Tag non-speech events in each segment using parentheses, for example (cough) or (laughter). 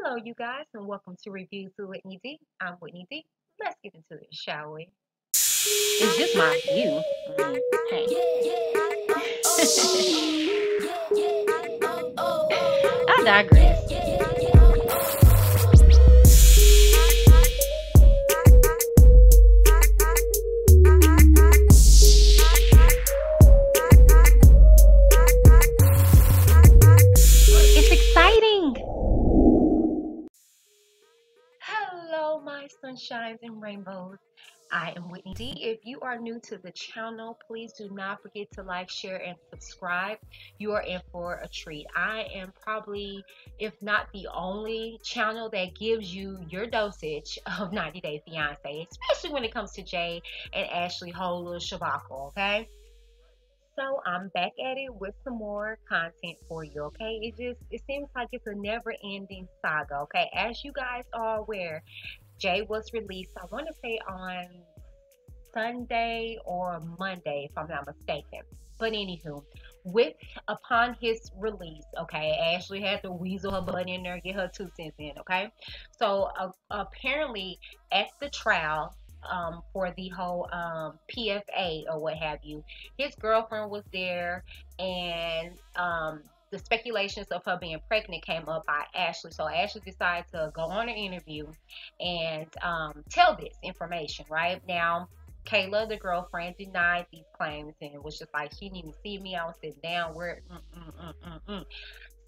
Hello, you guys, and welcome to Reviews with Whitney D. I'm Whitney D. Let's get into it, shall we? It's just my view. Hey. (laughs) I digress. Sunshines and rainbows. I am Whitney D. If you are new to the channel, please do not forget to like, share, and subscribe. You are in for a treat. I am probably, if not the only channel that gives you your dosage of 90 Day Fiance, especially when it comes to Jay and Ashley whole little shabacle, okay? So I'm back at it with some more content for you, okay? It just it seems like it's a never-ending saga, okay? As you guys are aware, Jay was released, I want to say on Sunday or Monday, if I'm not mistaken. But anywho, with upon his release, okay, Ashley had to weasel her butt in there, get her two cents in, okay. So uh, apparently, at the trial um, for the whole um, PFA or what have you, his girlfriend was there, and um, the speculations of her being pregnant came up by Ashley. So Ashley decided to go on an interview and um, tell this information. Right now, Kayla, the girlfriend, denied these claims and was just like, she didn't even see me. I was sitting down. Where, mm, mm, mm, mm, mm.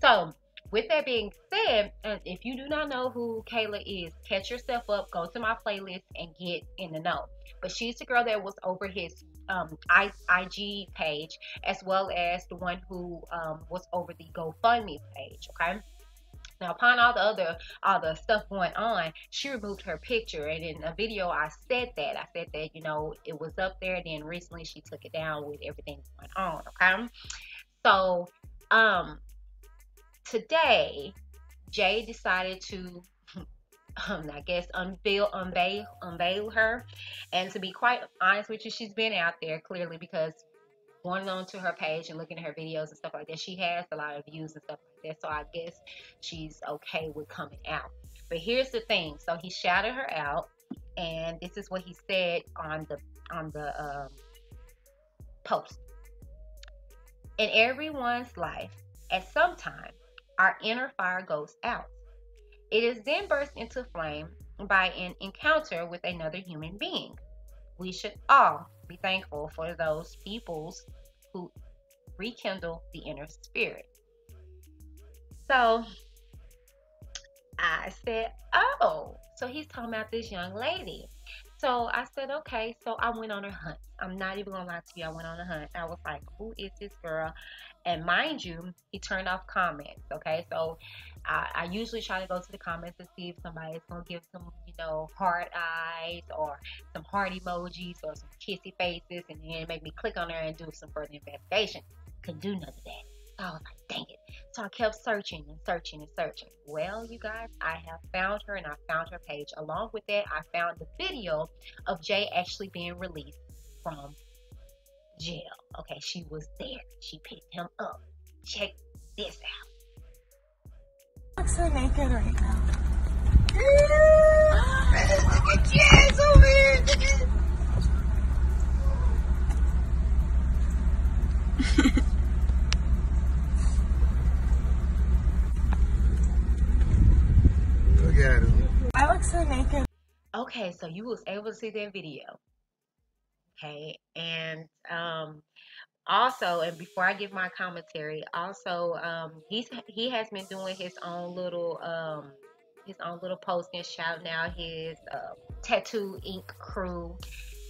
so. With that being said, if you do not know who Kayla is, catch yourself up, go to my playlist, and get in the know. But she's the girl that was over his um, IG page, as well as the one who um, was over the GoFundMe page. Okay. Now, upon all the other all the stuff going on, she removed her picture, and in a video, I said that I said that you know it was up there. Then recently, she took it down with everything going on. Okay, so um, today, Jay decided to um, I guess unveil, unveil, unveil her. And to be quite honest with you, she's been out there clearly because going on to her page and looking at her videos and stuff like that, she has a lot of views and stuff like that. So I guess she's okay with coming out. But here's the thing: so he shouted her out, and this is what he said on the on the um, post. In everyone's life, at some time, our inner fire goes out it is then burst into flame by an encounter with another human being. We should all be thankful for those peoples who rekindle the inner spirit. So I said, Oh, so he's talking about this young lady. So I said, Okay. So I went on a hunt. I'm not even gonna lie to you. I went on a hunt. I was like, Who is this girl? And mind you, he turned off comments. Okay, so I, I usually try to go to the comments to see if somebody's gonna give some, you know, heart eyes or some heart emojis or some kissy faces, and then make me click on there and do some further investigation. Couldn't do none of that. So I was like, dang it. So I kept searching and searching and searching. Well, you guys, I have found her and I found her page. Along with that, I found the video of Jay actually being released from jail. Okay, she was there. She picked him up. Check this out. looks so naked right now. Look at Jazz over here. Look at- Look at him. I look so naked. Okay, so you was able to see that video. Okay, and um also and before I give my commentary, also um he's he has been doing his own little um his own little post posting shouting out his uh, tattoo ink crew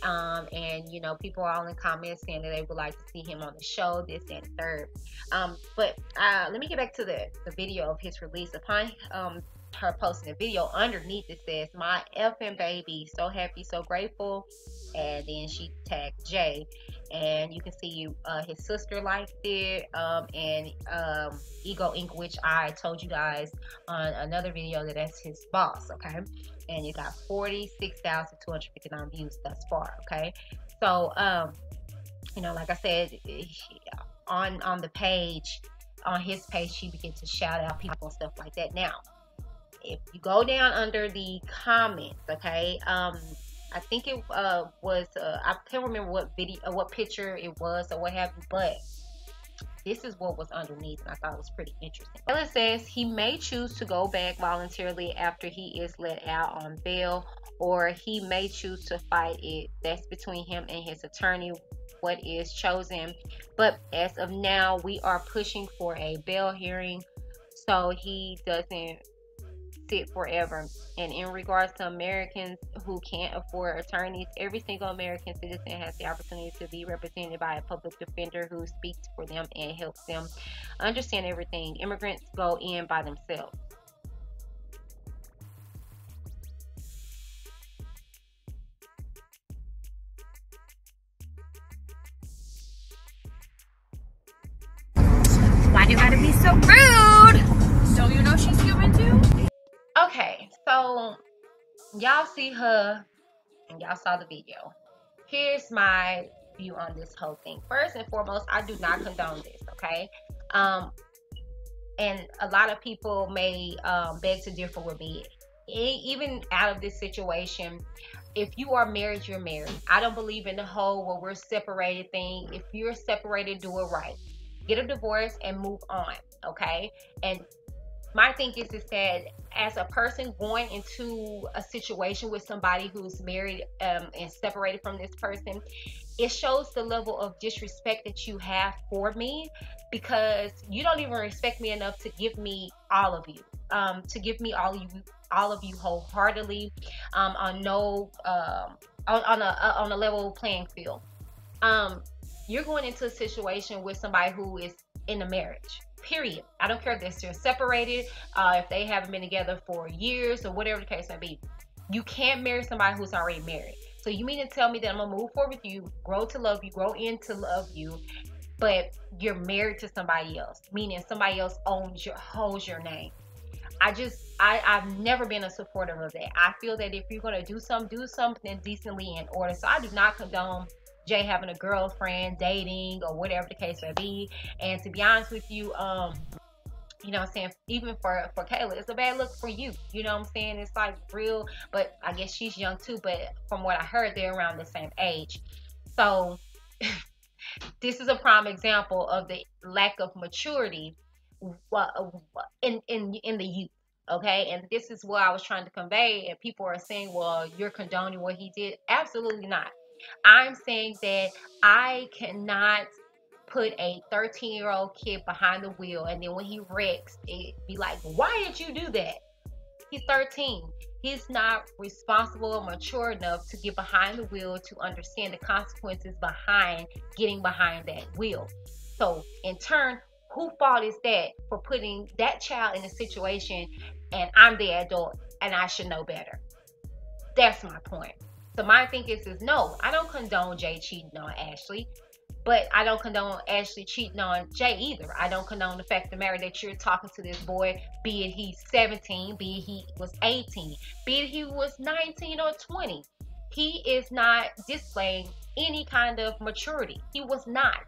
um, and you know people are all in comments saying that they would like to see him on the show this and third. Um, but uh, let me get back to the, the video of his release. Upon um, her posting a video underneath it says my effing baby so happy so grateful and then she tagged jay. And you can see uh, his sister liked it um, and um, ego ink which i told you guys on another video that that's his boss okay? And you got 46,259 views thus far okay? So um you know like i said on on the page on his page she began to shout out people and stuff like that. Now if you go down under the comments, okay, um, I think it uh, was uh, I can't remember what video, uh, what picture it was, or what have you, but this is what was underneath, and I thought it was pretty interesting. It says he may choose to go back voluntarily after he is let out on bail, or he may choose to fight it. That's between him and his attorney. What is chosen, but as of now, we are pushing for a bail hearing so he doesn't sit forever. And in regards to Americans who can't afford attorneys, every single American citizen has the opportunity to be represented by a public defender who speaks for them and helps them understand everything. Immigrants go in by themselves. Why do you gotta be so rude? Don't you know she's human too? So y'all see her and y'all saw the video. Here's my view on this whole thing. First and foremost, I do not condone this, okay? Um, and a lot of people may um, beg to differ with me. Even out of this situation, if you are married, you're married. I don't believe in the whole well we're separated thing. If you're separated, do it right. Get a divorce and move on, okay? And my thing is is that as a person going into a situation with somebody who's married um, and separated from this person it shows the level of disrespect that you have for me because you don't even respect me enough to give me all of you um, to give me all of you all of you wholeheartedly um, on no um, on, on a on a level playing field. Um, you're going into a situation with somebody who is in a marriage period. I don't care if they're separated, uh, if they haven't been together for years or whatever the case may be. You can't marry somebody who's already married. So you mean to tell me that I'm gonna move forward with you, grow to love you, grow into love you, but you're married to somebody else, meaning somebody else owns your holds your name. I just I, I've never been a supporter of that. I feel that if you're gonna do something, do something decently in order. So I do not condone Jay having a girlfriend, dating, or whatever the case may be. And to be honest with you, um, you know I'm saying? Even for for Kayla, it's a bad look for you. You know I'm saying? It's like real, but I guess she's young too. But from what I heard, they're around the same age. So (laughs) this is a prime example of the lack of maturity in in in the youth. Okay, and this is what I was trying to convey. And people are saying, "Well, you're condoning what he did." Absolutely not. I'm saying that I cannot put a 13 year old kid behind the wheel and then when he wrecks, it be like, why did you do that? He's 13. He's not responsible or mature enough to get behind the wheel to understand the consequences behind getting behind that wheel. So, in turn, who fault is that for putting that child in a situation and I'm the adult and I should know better? That's my point. So my thing is, no, I don't condone Jay cheating on Ashley, but I don't condone Ashley cheating on Jay either. I don't condone the fact of matter that you're talking to this boy, be it he's 17, be it he was 18, be it he was 19 or 20. He is not displaying any kind of maturity. He was not.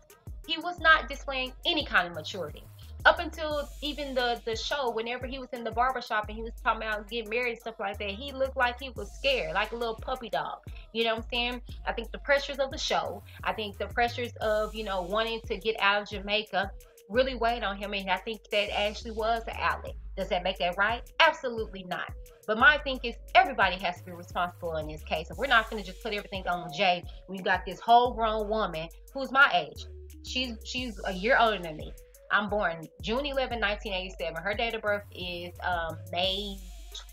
He was not displaying any kind of maturity up until even the the show whenever he was in the barbershop and he was talking about getting married and stuff like that he looked like he was scared like a little puppy dog. You know what i'm saying? I think the pressures of the show i think the pressures of you know wanting to get out of jamaica really weighed on him and i think that actually was an outlet. Does that make that right? Absolutely not. But my thing is everybody has to be responsible in this case. And we're not going to just put everything on jay we've got this whole grown woman who's my age. She's she's a year older than me I'm born June 11, 1987. Her date of birth is um, May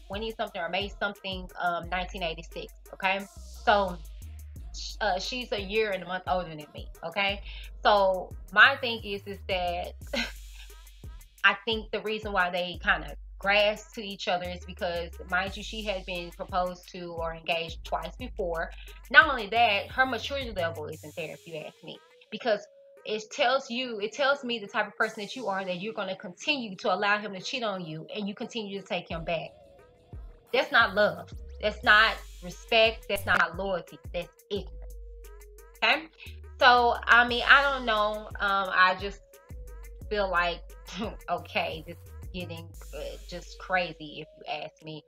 20 something or May something, um, 1986. Okay, so uh, she's a year and a month older than me. Okay, so my thing is is that (laughs) I think the reason why they kind of grasped to each other is because, mind you, she had been proposed to or engaged twice before. Not only that, her maturity level isn't there, if you ask me. Because it tells you, it tells me the type of person that you are, that you're going to continue to allow him to cheat on you and you continue to take him back. That's not love. That's not respect. That's not loyalty. That's ignorance. Okay? So, I mean, I don't know. Um, I just feel like, (laughs) okay, this getting uh, just crazy, if you ask me.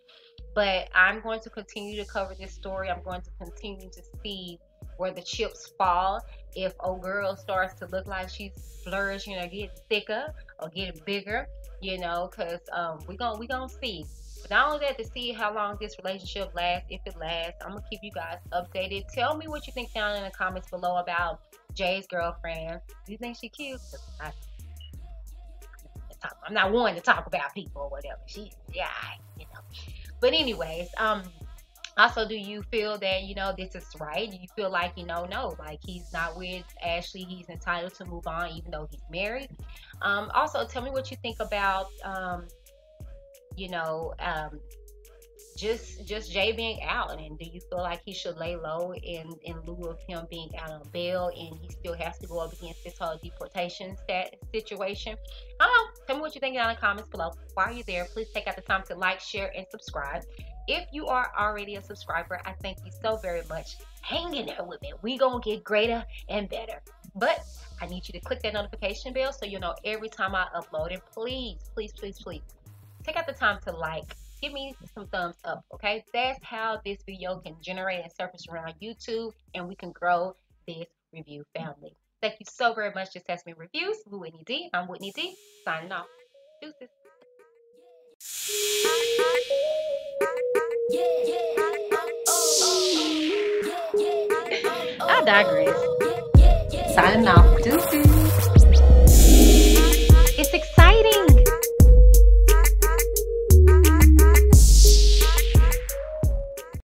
But I'm going to continue to cover this story. I'm going to continue to see where the chips fall. If old girl starts to look like she's flourishing or getting thicker or getting bigger, you know, because um, we're going we gonna see. But not only that, to see how long this relationship lasts, if it lasts, I'm going to keep you guys updated. Tell me what you think down in the comments below about Jay's girlfriend. Do you think she cute? I, I'm not one to talk about people or whatever. She, yeah, you know. But anyways, um, also do you feel that you know this is right do you feel like you know no like he's not with ashley he's entitled to move on even though he's married um, also tell me what you think about um, you know um, just just Jay being out, and do you feel like he should lay low in in lieu of him being out on bail, and he still has to go up against this whole deportation stat situation? I don't know. Tell me what you think down in the comments below. While you're there, please take out the time to like, share, and subscribe. If you are already a subscriber, I thank you so very much. Hang in there with me. We gonna get greater and better. But I need you to click that notification bell so you'll know every time I upload. And please, please, please, please, take out the time to like give me some thumbs up, okay? That's how this video can generate and surface around YouTube and we can grow this review family. Thank you so very much. Just ask me reviews with Whitney D. I'm Whitney D. Signing off. Deuces. I digress. Signing off. Deuces.